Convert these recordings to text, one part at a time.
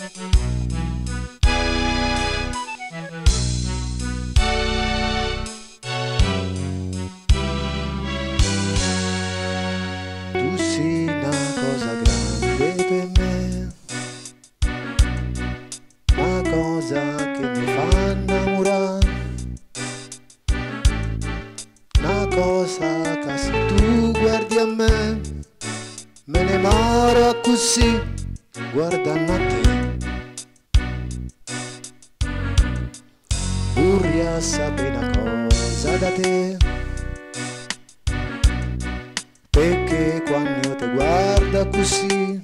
Tu sei una cosa grande per me, una cosa che mi fa innamorare, una cosa che se tu guardi a me, me ne moro così, guardando a te. Vorrei sapere una cosa da te. Perché quando io ti guardo così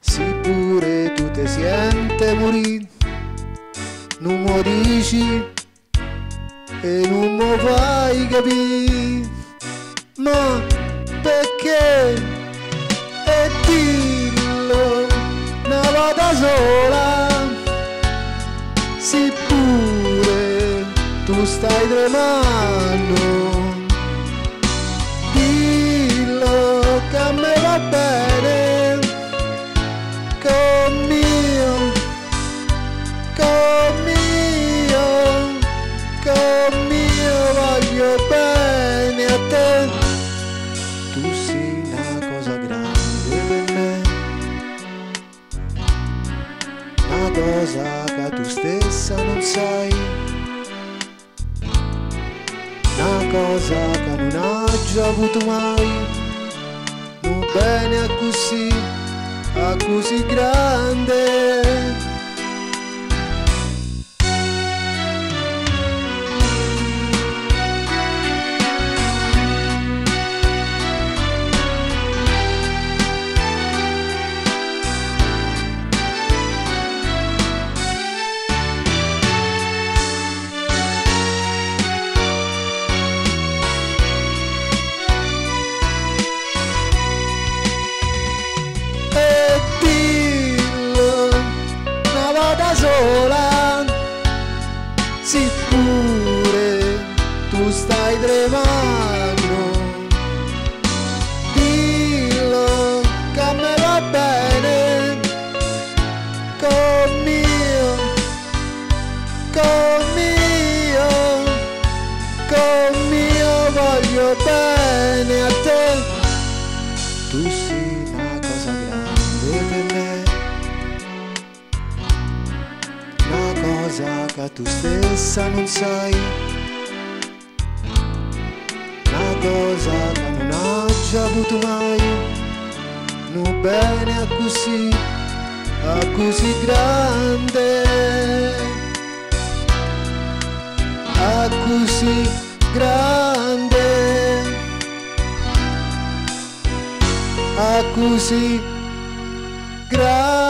Si pure tu ti senti morire Non mi dici E non mi fai capire Ma tu stai tremando. Dillo che a me va bene con mio con mio con mio voglio bene a te. Tu sei una cosa grande per me. Una cosa che tu stessa non sai cosa che non ho già avuto mai. Un bene a così a così grande sì pure tu stai tremando dillo che me va bene con mio con mio con mio voglio bene a te. Tu sei cosa che tu stessa non sai, una cosa che non ho già avuto mai, un bene a così, a così grande, a così grande. a così grande